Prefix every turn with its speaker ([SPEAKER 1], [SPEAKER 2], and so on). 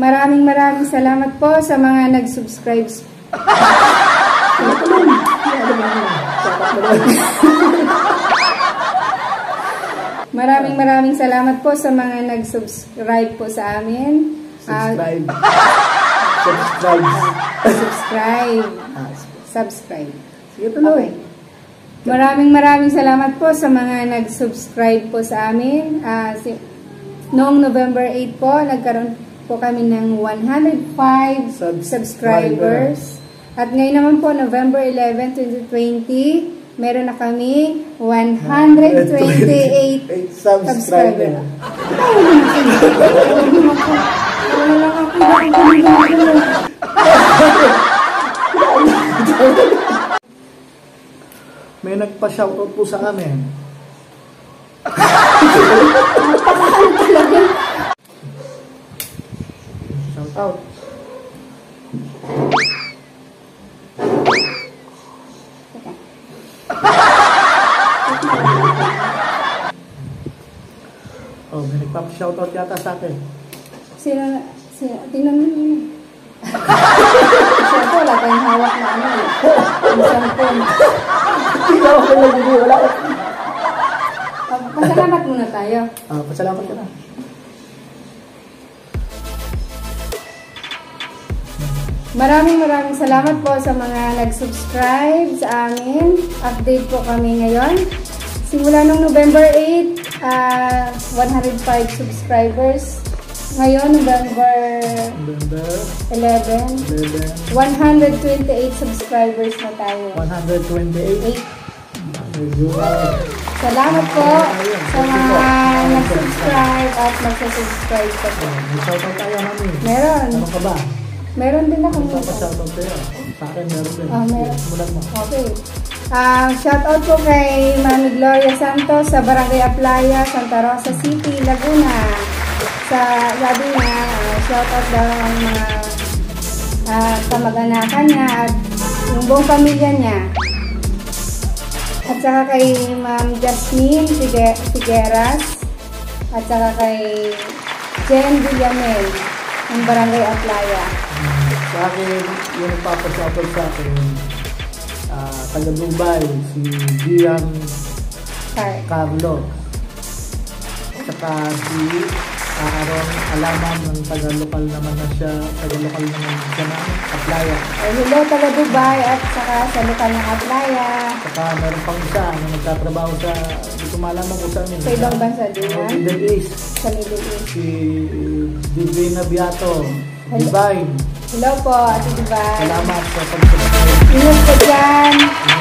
[SPEAKER 1] Maraming maraming salamat po sa mga nag-subscribe. Maraming maraming salamat po sa mga nag-subscribe po sa amin.
[SPEAKER 2] Subscribe. Subscribe.
[SPEAKER 1] subscribe.
[SPEAKER 2] Ah,
[SPEAKER 1] Subscribe.
[SPEAKER 2] Sige tuloy.
[SPEAKER 1] Okay. Maraming maraming salamat po sa mga nag-subscribe po sa amin. Ah, si, noong November 8 po, nagkaroon po kami ng 105
[SPEAKER 2] Subscriber.
[SPEAKER 1] subscribers. At ngayon naman po, November 11, 2020, meron na kami 128
[SPEAKER 2] Eight subscriber. May nagpa-shoutout po sa amin. Shoutout. Oh, may nagpa-shoutout yata sa akin.
[SPEAKER 1] Sino, sino, tingnan mo yun. Siyempre, wala tayong hawak na ano. Yung cellphone.
[SPEAKER 2] Hindi ako nag wala.
[SPEAKER 1] Pa- Pasalamat muna tayo.
[SPEAKER 2] Ah, pasalamat ka na.
[SPEAKER 1] Maraming maraming salamat po sa mga nag-subscribe sa amin. Update po kami ngayon. Simula nung November 8, ah 105 subscribers. Ngayon, November
[SPEAKER 2] November
[SPEAKER 1] 11,
[SPEAKER 2] 11,
[SPEAKER 1] 128 subscribers na tayo.
[SPEAKER 2] 128.
[SPEAKER 1] 8. Salamat po sa mga nag-subscribe at magsa-subscribe pa po.
[SPEAKER 2] may shoutout tayo, mami.
[SPEAKER 1] Meron.
[SPEAKER 2] Ano ka ba?
[SPEAKER 1] Meron din akong
[SPEAKER 2] Magpapa-shoutout tayo. Sa akin, meron din.
[SPEAKER 1] Ah, meron. Okay. Ah, shout out po kay Mami Gloria Santos sa Barangay Aplaya, Santa Rosa City, Laguna. Sa sabi niya, ah, shout out daw ang mga ah, kamag-anakan niya at yung buong pamilya niya. At saka kay Ma'am Jasmine Figue- Figueras at saka kay Jen Villamel ng Barangay Aplaya.
[SPEAKER 2] Sa akin, yung nagpapa-shoutout sa akin, ah, taga Dubai, si Gian
[SPEAKER 1] Car.
[SPEAKER 2] Carlo. Saka si Aaron Alaman ng taga-lokal naman na siya, taga-lokal naman siya na Aplaya.
[SPEAKER 1] Eh, hello taga Dubai at saka sa lokal ng Aplaya.
[SPEAKER 2] Saka meron pang isa na nagtatrabaho sa, hindi ko malaman kung saan yun.
[SPEAKER 1] Sa ibang bansa din
[SPEAKER 2] Sa
[SPEAKER 1] yan.
[SPEAKER 2] Middle East.
[SPEAKER 1] Sa Middle East.
[SPEAKER 2] Si Divina Biato,
[SPEAKER 1] Hello.
[SPEAKER 2] Divine.
[SPEAKER 1] Hello po, Ate Dubai.
[SPEAKER 2] Salamat sa pag-subscribe.
[SPEAKER 1] Ingat ka dyan.
[SPEAKER 2] Ingat